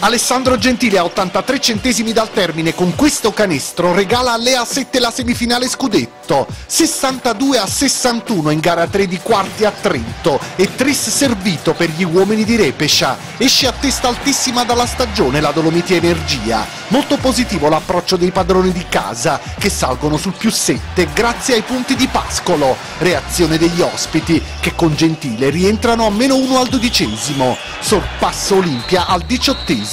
Alessandro Gentile a 83 centesimi dal termine con questo canestro regala alle A7 la semifinale scudetto, 62 a 61 in gara 3 di quarti a Trento e tris servito per gli uomini di Repescia. Esce a testa altissima dalla stagione la Dolomiti Energia. Molto positivo l'approccio dei padroni di casa che salgono sul più 7 grazie ai punti di Pascolo. Reazione degli ospiti che con Gentile rientrano a meno 1 al dodicesimo. Sorpasso Olimpia al diciottesimo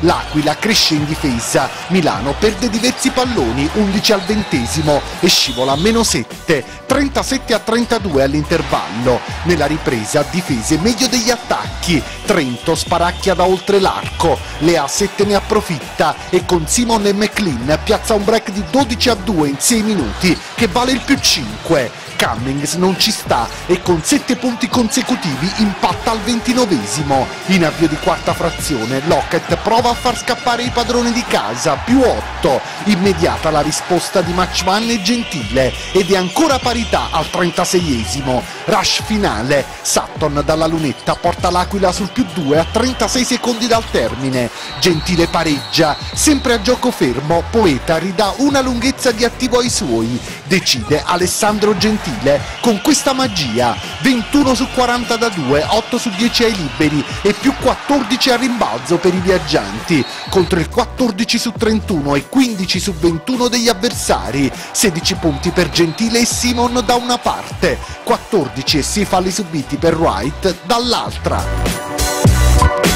L'Aquila cresce in difesa, Milano perde diversi palloni, 11 al ventesimo e scivola a meno 7, 37 a 32 all'intervallo. Nella ripresa difese meglio degli attacchi, Trento sparacchia da oltre l'arco, le A7 ne approfitta e con Simon e McLean piazza un break di 12 a 2 in 6 minuti che vale il più 5. Cummings non ci sta e con 7 punti consecutivi impatta al ventinovesimo. In avvio di quarta frazione Lockett prova a far scappare i padroni di casa, più 8. Immediata la risposta di Matchman e Gentile ed è ancora parità al 36esimo. Rush finale, Sutton dalla lunetta porta l'Aquila sul più 2 a 36 secondi dal termine. Gentile pareggia, sempre a gioco fermo, Poeta ridà una lunghezza di attivo ai suoi. Decide Alessandro Gentile con questa magia 21 su 40 da 2 8 su 10 ai liberi e più 14 a rimbalzo per i viaggianti contro il 14 su 31 e 15 su 21 degli avversari. 16 punti per Gentile e Simon da una parte 14 e 6 falli subiti per Wright dall'altra